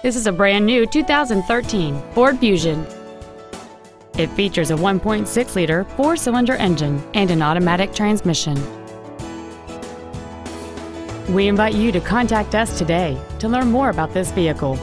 This is a brand new 2013 Ford Fusion. It features a 1.6-liter four-cylinder engine and an automatic transmission. We invite you to contact us today to learn more about this vehicle.